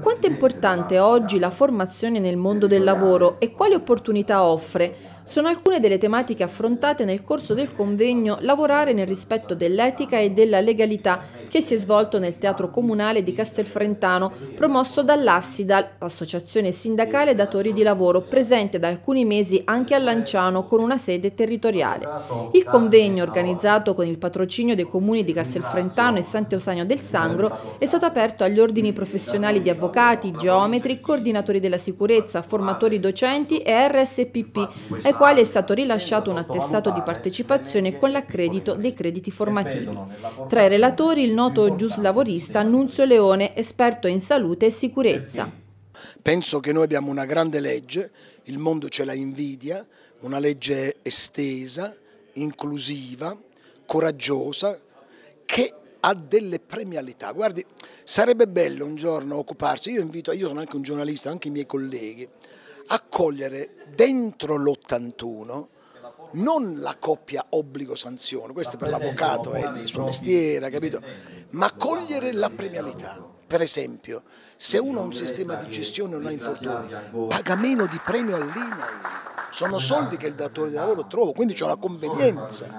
Quanto è importante oggi la formazione nel mondo del lavoro e quali opportunità offre? Sono alcune delle tematiche affrontate nel corso del convegno Lavorare nel rispetto dell'etica e della legalità che si è svolto nel Teatro Comunale di Castelfrentano, promosso dall'Assida, l'associazione sindacale datori di lavoro, presente da alcuni mesi anche a Lanciano con una sede territoriale. Il convegno, organizzato con il patrocinio dei comuni di Castelfrentano e Sant'Eusanio del Sangro, è stato aperto agli ordini professionali di avvocati, geometri, coordinatori della sicurezza, formatori docenti e RSPP, ai quale è stato rilasciato un attestato di partecipazione con l'accredito dei crediti formativi. Tra i relatori il noto giuslavorista Annunzio Leone, esperto in salute e sicurezza. Penso che noi abbiamo una grande legge, il mondo ce la invidia, una legge estesa, inclusiva, coraggiosa, che ha delle premialità. Guardi, sarebbe bello un giorno occuparsi, io invito, io sono anche un giornalista, anche i miei colleghi, accogliere dentro l'81 non la coppia obbligo-sanzione, questo per l'avvocato è il suo mestiere, capito? Ma cogliere la premialità. Per esempio, se uno ha un sistema di gestione non ha infortuni, paga meno di premio all'INAI. Sono soldi che il datore di lavoro trova, quindi c'è una convenienza.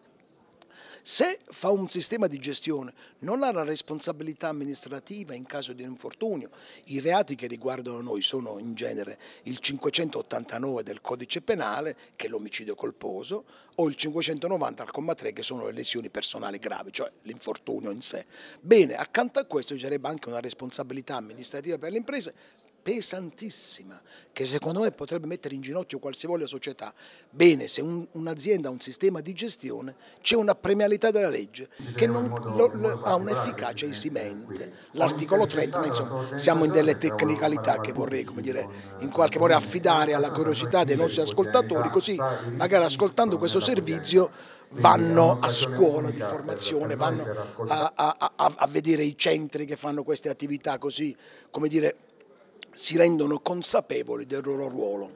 Se fa un sistema di gestione non ha la responsabilità amministrativa in caso di infortunio, i reati che riguardano noi sono in genere il 589 del codice penale, che è l'omicidio colposo, o il 590 al comma 3 che sono le lesioni personali gravi, cioè l'infortunio in sé. Bene, accanto a questo ci sarebbe anche una responsabilità amministrativa per le imprese pesantissima che secondo me potrebbe mettere in ginocchio qualsivoglia società. Bene, se un, un'azienda ha un sistema di gestione c'è una premialità della legge che non, lo, lo, ha un'efficacia esimente. L'articolo 30, ma insomma siamo in delle tecnicalità che vorrei come dire, in qualche modo affidare alla curiosità dei nostri ascoltatori, così magari ascoltando questo servizio vanno a scuola di formazione, vanno a, a, a, a vedere i centri che fanno queste attività così, come dire, si rendono consapevoli del loro ruolo.